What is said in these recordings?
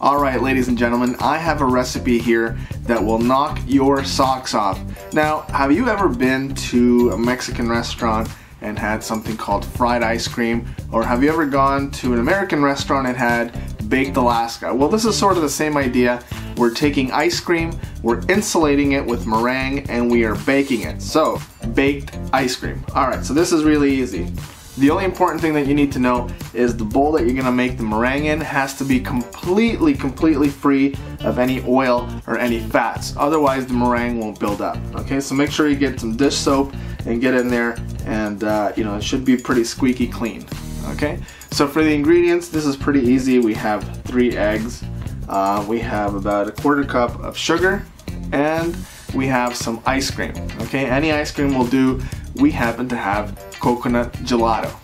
Alright ladies and gentlemen, I have a recipe here that will knock your socks off. Now, have you ever been to a Mexican restaurant and had something called fried ice cream? Or have you ever gone to an American restaurant and had baked Alaska? Well, this is sort of the same idea. We're taking ice cream, we're insulating it with meringue, and we are baking it. So, baked ice cream. Alright, so this is really easy. The only important thing that you need to know is the bowl that you're gonna make the meringue in has to be completely, completely free of any oil or any fats. Otherwise the meringue won't build up. Okay, so make sure you get some dish soap and get in there and uh, you know, it should be pretty squeaky clean. Okay, so for the ingredients, this is pretty easy. We have three eggs, uh, we have about a quarter cup of sugar, and we have some ice cream. Okay, any ice cream will do. We happen to have coconut gelato.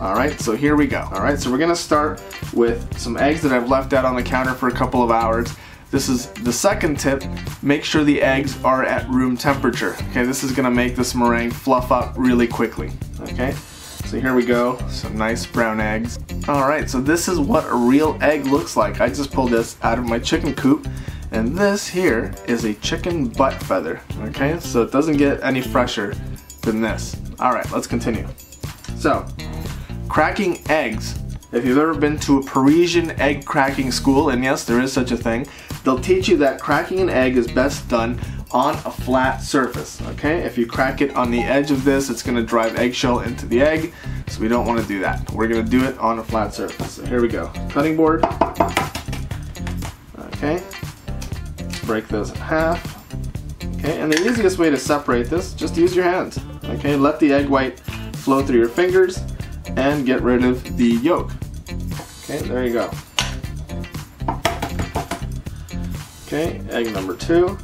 All right, so here we go. All right, so we're gonna start with some eggs that I've left out on the counter for a couple of hours. This is the second tip. Make sure the eggs are at room temperature. Okay, this is gonna make this meringue fluff up really quickly. Okay, so here we go, some nice brown eggs. All right, so this is what a real egg looks like. I just pulled this out of my chicken coop and this here is a chicken butt feather. Okay, so it doesn't get any fresher than this. All right, let's continue. So, cracking eggs. If you've ever been to a Parisian egg cracking school, and yes, there is such a thing, they'll teach you that cracking an egg is best done on a flat surface, okay? If you crack it on the edge of this, it's gonna drive eggshell into the egg, so we don't wanna do that. We're gonna do it on a flat surface. So here we go. Cutting board. Okay. Break those in half. Okay, and the easiest way to separate this, just use your hands. Okay, let the egg white flow through your fingers and get rid of the yolk. Okay, there you go. Okay, egg number two.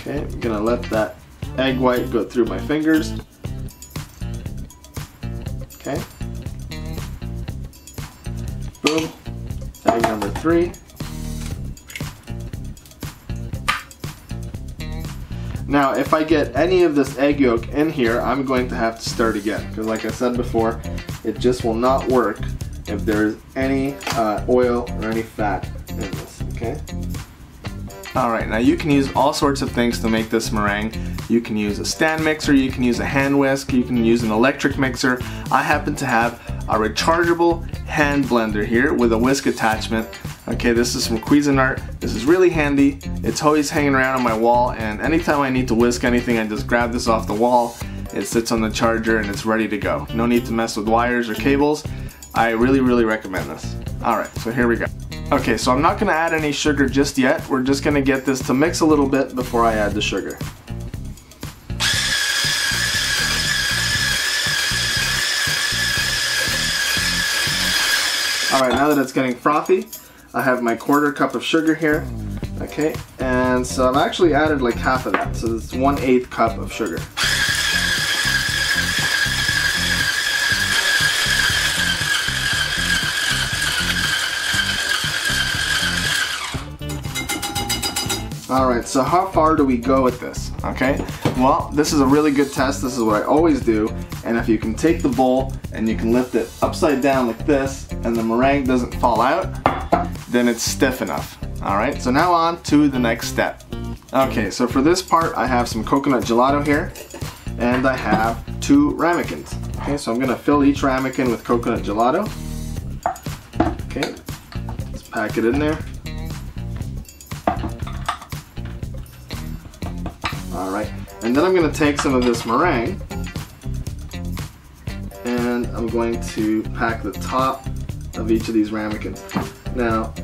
Okay, I'm gonna let that egg white go through my fingers. Okay. Boom. Egg number three. Now, if I get any of this egg yolk in here, I'm going to have to start again. Because like I said before, it just will not work if there's any uh, oil or any fat in this, okay? Alright, now you can use all sorts of things to make this meringue. You can use a stand mixer, you can use a hand whisk, you can use an electric mixer. I happen to have a rechargeable hand blender here with a whisk attachment Okay, this is from Cuisinart. This is really handy. It's always hanging around on my wall and anytime I need to whisk anything, I just grab this off the wall. It sits on the charger and it's ready to go. No need to mess with wires or cables. I really, really recommend this. Alright, so here we go. Okay, so I'm not going to add any sugar just yet. We're just going to get this to mix a little bit before I add the sugar. Alright, now that it's getting frothy, I have my quarter cup of sugar here. Okay, and so I've actually added like half of that, so it's one eighth cup of sugar. Alright, so how far do we go with this? Okay, well, this is a really good test. This is what I always do. And if you can take the bowl and you can lift it upside down like this and the meringue doesn't fall out, then it's stiff enough. All right, so now on to the next step. Okay, so for this part, I have some coconut gelato here, and I have two ramekins. Okay, so I'm gonna fill each ramekin with coconut gelato. Okay, let's pack it in there. All right, and then I'm gonna take some of this meringue, and I'm going to pack the top of each of these ramekins. Now,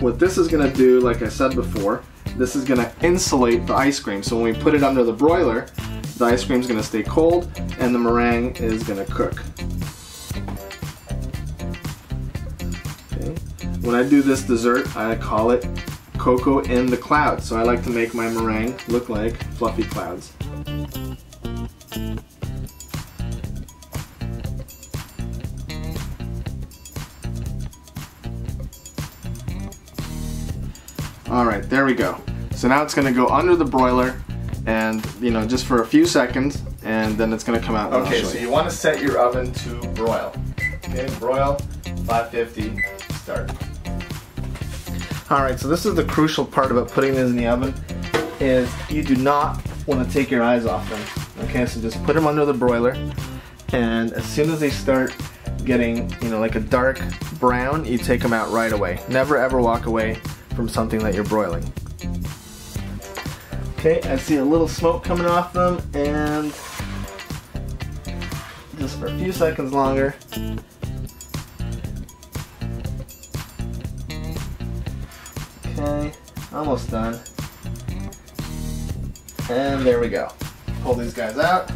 what this is gonna do, like I said before, this is gonna insulate the ice cream. So when we put it under the broiler, the ice cream is gonna stay cold and the meringue is gonna cook. Okay. When I do this dessert, I call it cocoa in the clouds. So I like to make my meringue look like fluffy clouds. All right, there we go. So now it's gonna go under the broiler and you know just for a few seconds and then it's gonna come out. Okay, so you want to set your oven to broil. Okay, broil 550, start. Alright, so this is the crucial part about putting these in the oven, is you do not want to take your eyes off them. Okay, so just put them under the broiler, and as soon as they start getting, you know, like a dark brown, you take them out right away. Never ever walk away from something that you're broiling. Okay, I see a little smoke coming off them, and just for a few seconds longer. Okay, almost done. And there we go. Pull these guys out.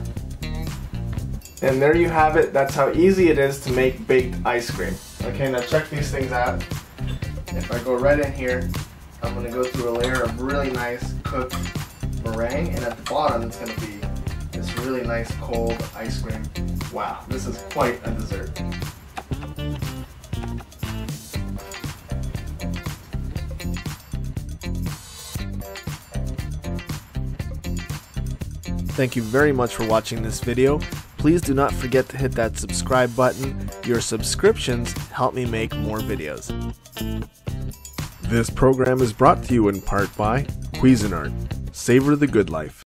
And there you have it. That's how easy it is to make baked ice cream. Okay, now check these things out. If I go right in here, I'm gonna go through a layer of really nice cooked meringue, and at the bottom it's gonna be this really nice cold ice cream. Wow, this is quite a dessert. Thank you very much for watching this video. Please do not forget to hit that subscribe button. Your subscriptions help me make more videos. This program is brought to you in part by Cuisinart. Savor the good life.